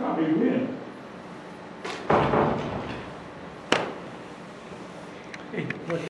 probably win.